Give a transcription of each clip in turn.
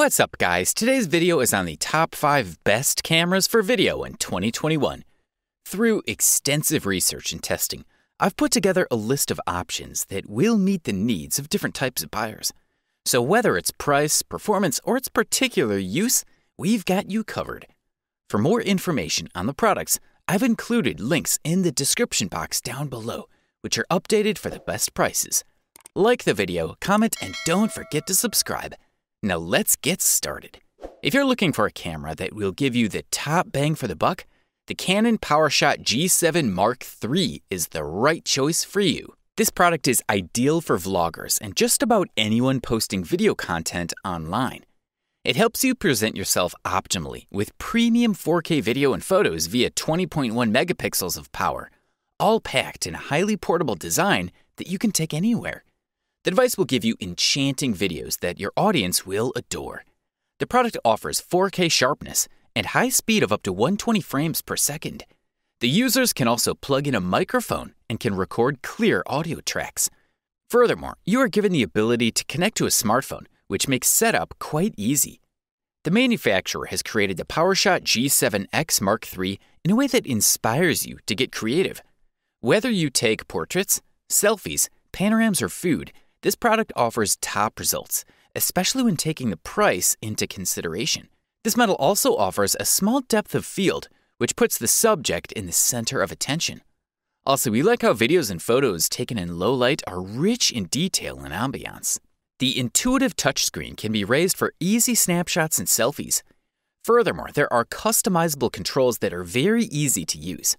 What's up, guys? Today's video is on the top 5 best cameras for video in 2021. Through extensive research and testing, I've put together a list of options that will meet the needs of different types of buyers. So, whether it's price, performance, or its particular use, we've got you covered. For more information on the products, I've included links in the description box down below, which are updated for the best prices. Like the video, comment, and don't forget to subscribe. Now let's get started. If you're looking for a camera that will give you the top bang for the buck, the Canon PowerShot G7 Mark III is the right choice for you. This product is ideal for vloggers and just about anyone posting video content online. It helps you present yourself optimally with premium 4K video and photos via 20.1 megapixels of power, all packed in a highly portable design that you can take anywhere. The device will give you enchanting videos that your audience will adore. The product offers 4K sharpness and high speed of up to 120 frames per second. The users can also plug in a microphone and can record clear audio tracks. Furthermore, you are given the ability to connect to a smartphone, which makes setup quite easy. The manufacturer has created the PowerShot G7X Mark III in a way that inspires you to get creative. Whether you take portraits, selfies, panoramas, or food, this product offers top results, especially when taking the price into consideration. This model also offers a small depth of field, which puts the subject in the center of attention. Also, we like how videos and photos taken in low light are rich in detail and ambiance. The intuitive touchscreen can be raised for easy snapshots and selfies. Furthermore, there are customizable controls that are very easy to use.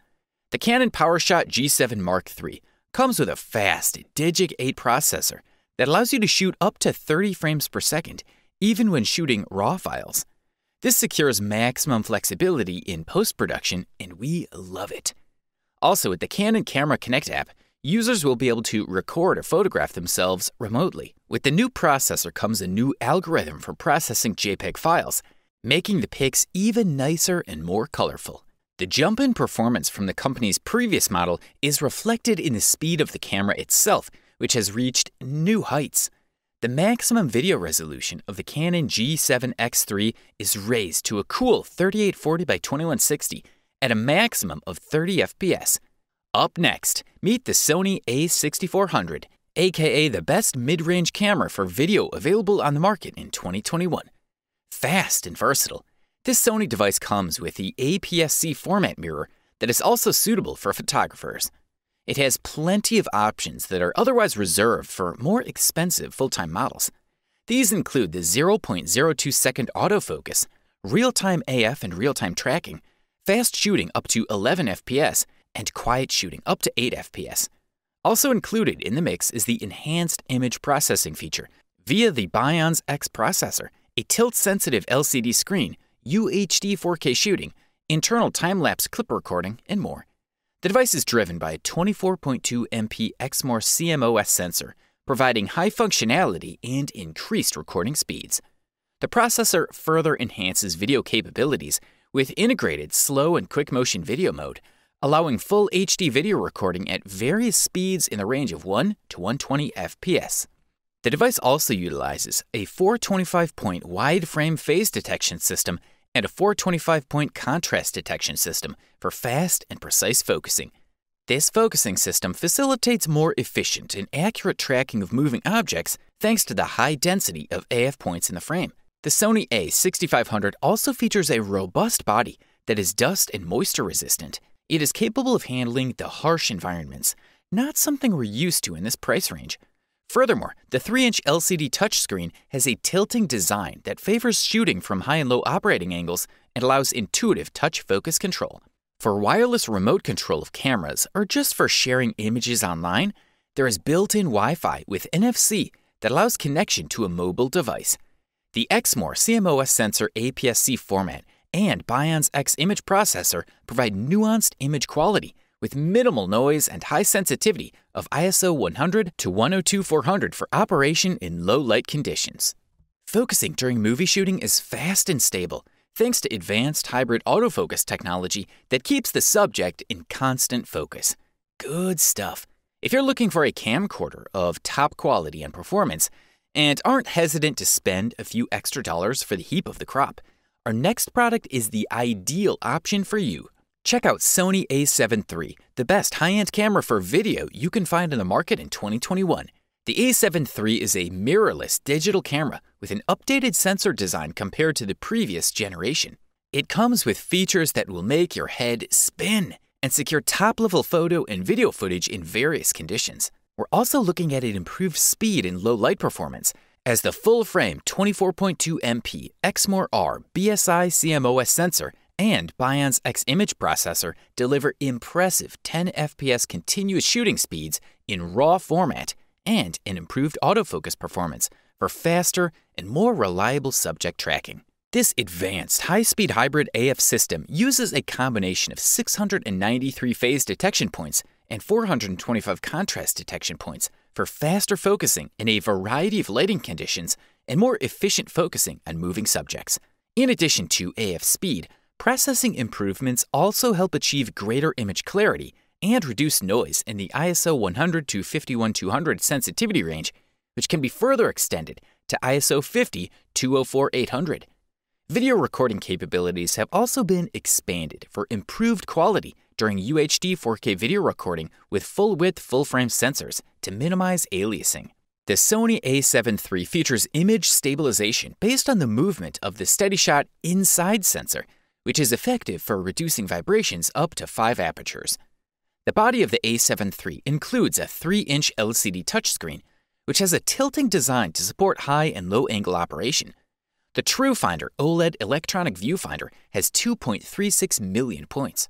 The Canon PowerShot G7 Mark III comes with a fast Digic 8 processor that allows you to shoot up to 30 frames per second, even when shooting RAW files. This secures maximum flexibility in post production, and we love it. Also, with the Canon Camera Connect app, users will be able to record or photograph themselves remotely. With the new processor comes a new algorithm for processing JPEG files, making the pics even nicer and more colorful. The jump in performance from the company's previous model is reflected in the speed of the camera itself, which has reached new heights. The maximum video resolution of the Canon G7X3 is raised to a cool 3840 by 2160 at a maximum of 30 FPS. Up next, meet the Sony a6400, aka the best mid range camera for video available on the market in 2021. Fast and versatile, this Sony device comes with the APS C format mirror that is also suitable for photographers. It has plenty of options that are otherwise reserved for more expensive full time models. These include the 0.02 second autofocus, real time AF and real time tracking, fast shooting up to 11 FPS, and quiet shooting up to 8 FPS. Also included in the mix is the enhanced image processing feature via the Bionz X processor, a tilt sensitive LCD screen, UHD 4K shooting, internal time lapse clip recording, and more. The device is driven by a 24.2 MP Exmor CMOS sensor, providing high functionality and increased recording speeds. The processor further enhances video capabilities with integrated slow and quick motion video mode, allowing full HD video recording at various speeds in the range of 1 to 120 FPS. The device also utilizes a 425 point wide frame phase detection system and a 425 point contrast detection system for fast and precise focusing. This focusing system facilitates more efficient and accurate tracking of moving objects thanks to the high density of AF points in the frame. The Sony a6500 also features a robust body that is dust and moisture resistant. It is capable of handling the harsh environments, not something we're used to in this price range. Furthermore, the 3 inch LCD touchscreen has a tilting design that favors shooting from high and low operating angles and allows intuitive touch focus control. For wireless remote control of cameras or just for sharing images online, there is built in Wi Fi with NFC that allows connection to a mobile device. The Exmor CMOS sensor APS C format and Bionz X image processor provide nuanced image quality with minimal noise and high sensitivity of ISO 100 to 102 400 for operation in low light conditions. Focusing during movie shooting is fast and stable thanks to advanced hybrid autofocus technology that keeps the subject in constant focus. Good stuff. If you're looking for a camcorder of top quality and performance, and aren't hesitant to spend a few extra dollars for the heap of the crop, our next product is the ideal option for you. Check out Sony a7 III, the best high end camera for video you can find in the market in 2021. The a7 III is a mirrorless digital camera with an updated sensor design compared to the previous generation. It comes with features that will make your head spin and secure top level photo and video footage in various conditions. We're also looking at an improved speed and low light performance as the full frame 24.2 MP Exmor R BSI CMOS sensor and Bionz X image processor deliver impressive 10 FPS continuous shooting speeds in RAW format and an improved autofocus performance for faster and more reliable subject tracking. This advanced high speed hybrid AF system uses a combination of 693 phase detection points and 425 contrast detection points for faster focusing in a variety of lighting conditions and more efficient focusing on moving subjects. In addition to AF speed, processing improvements also help achieve greater image clarity and reduce noise in the ISO 100 to 51200 sensitivity range, which can be further extended to ISO 50 204 800. Video recording capabilities have also been expanded for improved quality during UHD 4K video recording with full width full frame sensors to minimize aliasing. The Sony a7 III features image stabilization based on the movement of the Steady Shot inside sensor, which is effective for reducing vibrations up to 5 apertures. The body of the a7 III includes a 3 inch LCD touchscreen, which has a tilting design to support high and low angle operation the TrueFinder OLED electronic viewfinder has 2.36 million points.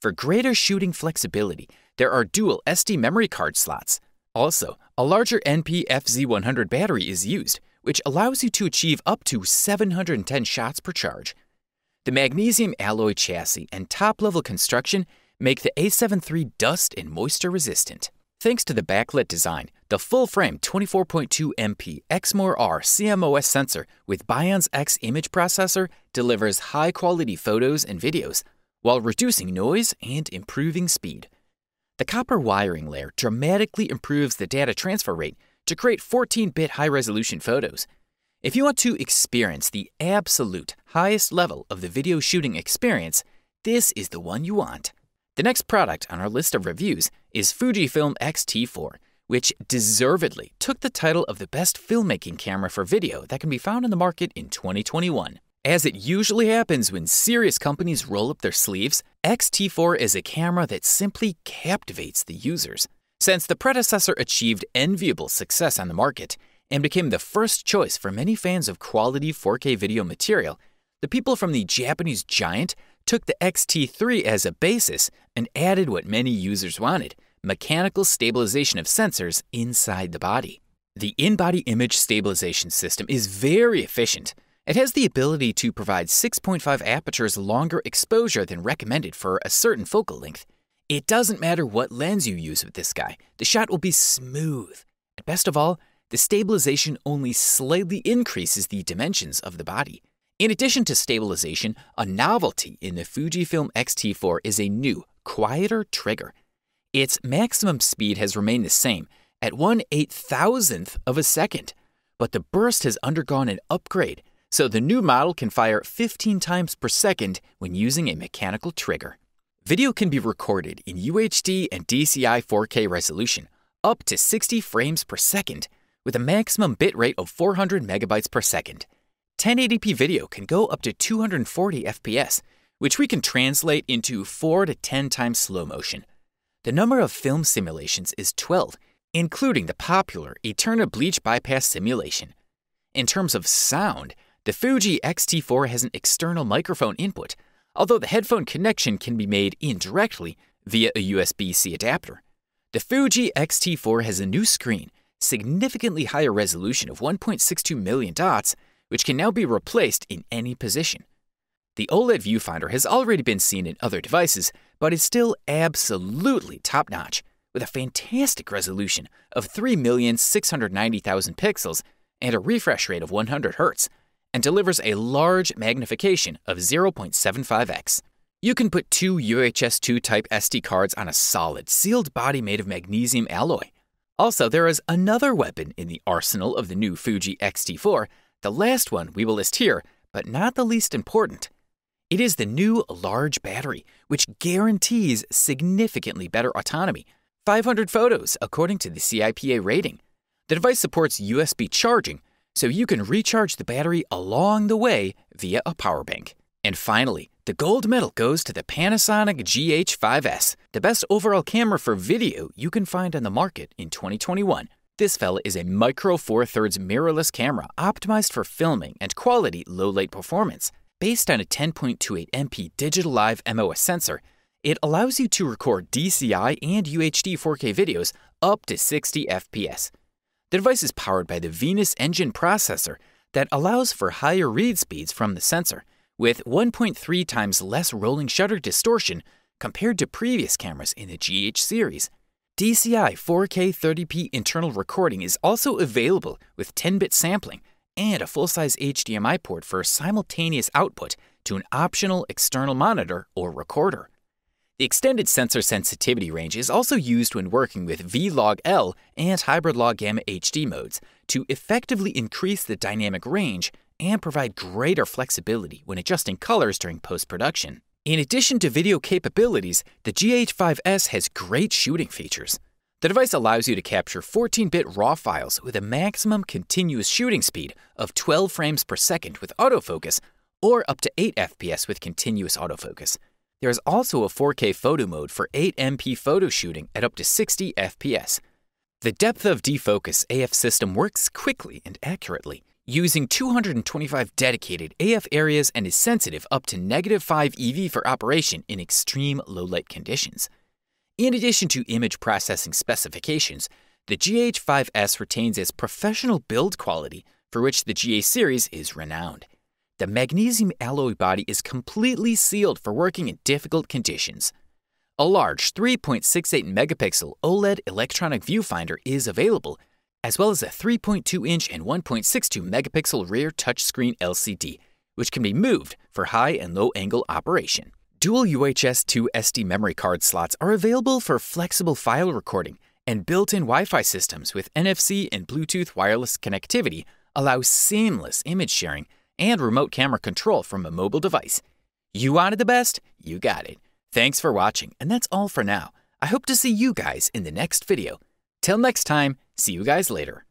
For greater shooting flexibility, there are dual SD memory card slots. Also, a larger NP-FZ100 battery is used, which allows you to achieve up to 710 shots per charge. The magnesium alloy chassis and top-level construction make the A7 III dust and moisture resistant. Thanks to the backlit design, the full frame 24.2 MP Exmor R CMOS sensor with Bionz X image processor delivers high quality photos and videos while reducing noise and improving speed. The copper wiring layer dramatically improves the data transfer rate to create 14 bit high resolution photos. If you want to experience the absolute highest level of the video shooting experience, this is the one you want. The next product on our list of reviews is Fujifilm X-T4, which deservedly took the title of the best filmmaking camera for video that can be found in the market in 2021. As it usually happens when serious companies roll up their sleeves, X-T4 is a camera that simply captivates the users. Since the predecessor achieved enviable success on the market and became the first choice for many fans of quality 4K video material, the people from the Japanese giant took the X-T3 as a basis and added what many users wanted mechanical stabilization of sensors inside the body. The in body image stabilization system is very efficient. It has the ability to provide 6.5 apertures longer exposure than recommended for a certain focal length. It doesn't matter what lens you use with this guy, the shot will be smooth. And best of all, the stabilization only slightly increases the dimensions of the body. In addition to stabilization, a novelty in the Fujifilm X-T4 is a new, quieter trigger. Its maximum speed has remained the same at 1 8000th of a second, but the burst has undergone an upgrade, so the new model can fire 15 times per second when using a mechanical trigger. Video can be recorded in UHD and DCI 4K resolution, up to 60 frames per second, with a maximum bitrate of 400 megabytes per second. 1080p video can go up to 240 FPS, which we can translate into 4 to 10 times slow motion. The number of film simulations is 12, including the popular Eterna Bleach Bypass simulation. In terms of sound, the Fuji X-T4 has an external microphone input, although the headphone connection can be made indirectly via a USB-C adapter. The Fuji X-T4 has a new screen, significantly higher resolution of 1.62 million dots, which can now be replaced in any position. The OLED viewfinder has already been seen in other devices, but is still absolutely top notch, with a fantastic resolution of 3,690,000 pixels and a refresh rate of 100 Hz, and delivers a large magnification of 0.75x. You can put two UHS 2 type SD cards on a solid, sealed body made of magnesium alloy. Also, there is another weapon in the arsenal of the new Fuji X-T4, the last one we will list here, but not the least important. It is the new large battery, which guarantees significantly better autonomy 500 photos, according to the CIPA rating. The device supports USB charging, so you can recharge the battery along the way via a power bank. And finally, the gold medal goes to the Panasonic GH5S, the best overall camera for video you can find on the market in 2021. This fella is a micro four thirds mirrorless camera optimized for filming and quality low light performance. Based on a 10.28 MP digital live MOS sensor, it allows you to record DCI and UHD 4K videos up to 60 FPS. The device is powered by the Venus Engine processor that allows for higher read speeds from the sensor, with 1.3 times less rolling shutter distortion compared to previous cameras in the GH series. DCI 4K 30p internal recording is also available with 10 bit sampling and a full size HDMI port for simultaneous output to an optional external monitor or recorder. The extended sensor sensitivity range is also used when working with V-Log-L and Hybrid Log Gamma HD modes to effectively increase the dynamic range and provide greater flexibility when adjusting colors during post production. In addition to video capabilities, the GH5S has great shooting features. The device allows you to capture 14 bit RAW files with a maximum continuous shooting speed of 12 frames per second with autofocus, or up to 8 FPS with continuous autofocus. There is also a 4K photo mode for 8MP photo shooting at up to 60 FPS. The depth of defocus AF system works quickly and accurately, using 225 dedicated AF areas and is sensitive up to negative 5 EV for operation in extreme low light conditions. In addition to image processing specifications, the GH5S retains its professional build quality for which the GH series is renowned. The magnesium alloy body is completely sealed for working in difficult conditions. A large 3.68 megapixel OLED electronic viewfinder is available, as well as a 3.2 inch and 1.62 megapixel rear touchscreen LCD, which can be moved for high and low angle operation. Dual UHS 2 SD memory card slots are available for flexible file recording, and built in Wi Fi systems with NFC and Bluetooth wireless connectivity allow seamless image sharing and remote camera control from a mobile device. You wanted the best? You got it. Thanks for watching, and that's all for now. I hope to see you guys in the next video. Till next time, see you guys later.